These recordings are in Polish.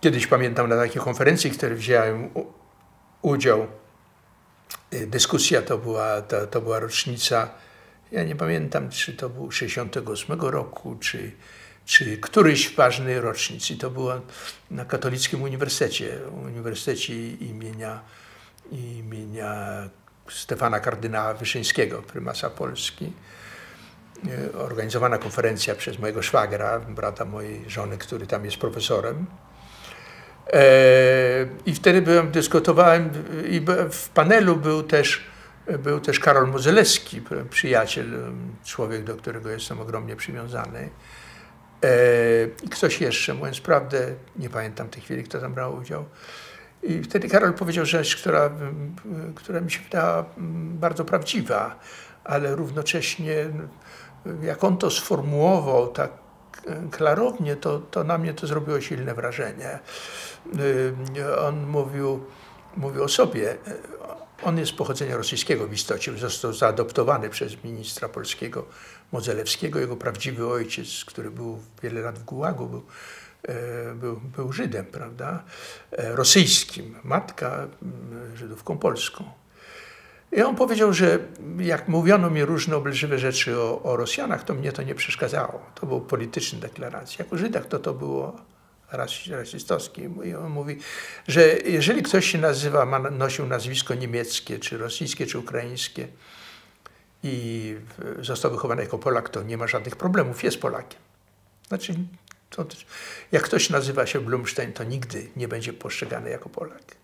kiedyś pamiętam na takiej konferencji, w której wziąłem udział, y, dyskusja to była, to, to była rocznica, ja nie pamiętam, czy to był 68 roku, czy, czy któryś ważny rocznic. I to było na Katolickim Uniwersytecie, Uniwersytecie imienia, imienia Stefana Kardynała Wyszyńskiego, prymasa Polski. E, organizowana konferencja przez mojego szwagra, brata mojej żony, który tam jest profesorem. E, I wtedy byłem, dyskutowałem i w panelu był też, był też Karol Mozelewski, przyjaciel, człowiek, do którego jestem ogromnie przywiązany. E, I ktoś jeszcze, mówiąc prawdę, nie pamiętam tej chwili, kto tam brał udział. I wtedy Karol powiedział rzecz, która, która mi się wydała bardzo prawdziwa, ale równocześnie jak on to sformułował tak klarownie, to, to na mnie to zrobiło silne wrażenie. On mówił, mówił o sobie. On jest pochodzenia rosyjskiego w istocie, został zaadoptowany przez ministra polskiego Modzelewskiego. Jego prawdziwy ojciec, który był wiele lat w Gułagu, był, e, był, był Żydem, prawda? E, rosyjskim. Matka Żydówką polską. I on powiedział, że jak mówiono mi różne obelżywe rzeczy o, o Rosjanach, to mnie to nie przeszkadzało. To było polityczne deklaracje. Jako Żydach to to było rasistowskie. I on mówi, że jeżeli ktoś się nazywa, ma, nosił nazwisko niemieckie, czy rosyjskie, czy ukraińskie i został wychowany jako Polak, to nie ma żadnych problemów, jest Polakiem. Znaczy, to, jak ktoś nazywa się Blumstein, to nigdy nie będzie postrzegany jako Polak.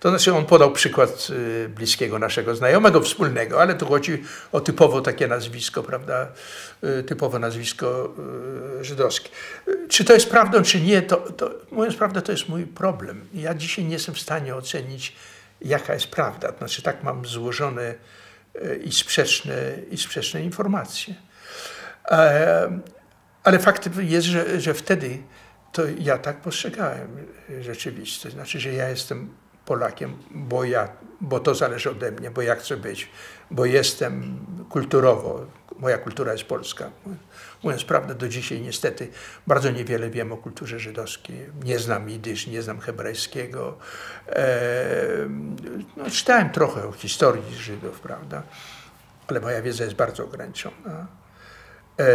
To znaczy on podał przykład y, bliskiego naszego znajomego, wspólnego, ale tu chodzi o typowo takie nazwisko, prawda, y, typowe nazwisko y, żydowskie. Czy to jest prawdą, czy nie, to, to mówiąc prawdę, to jest mój problem. Ja dzisiaj nie jestem w stanie ocenić, jaka jest prawda. To znaczy tak mam złożone i sprzeczne, i sprzeczne informacje. Ale fakt jest, że, że wtedy to ja tak postrzegałem rzeczywistość. Znaczy, że ja jestem Polakiem, bo, ja, bo to zależy ode mnie, bo ja chcę być, bo jestem kulturowo, moja kultura jest polska. Mówiąc prawdę, do dzisiaj niestety bardzo niewiele wiem o kulturze żydowskiej. Nie znam jidysz, nie znam hebrajskiego. E, no, czytałem trochę o historii Żydów, prawda? Ale moja wiedza jest bardzo ograniczona. E,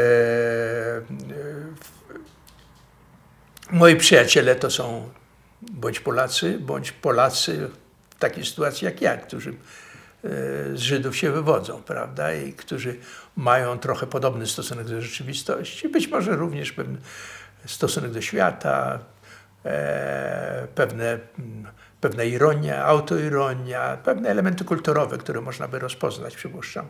moi przyjaciele to są bądź Polacy, bądź Polacy w takiej sytuacji jak ja, którzy e, z Żydów się wywodzą, prawda, i którzy mają trochę podobny stosunek do rzeczywistości, być może również pewien stosunek do świata, e, pewne, pewna ironia, autoironia, pewne elementy kulturowe, które można by rozpoznać, przypuszczam.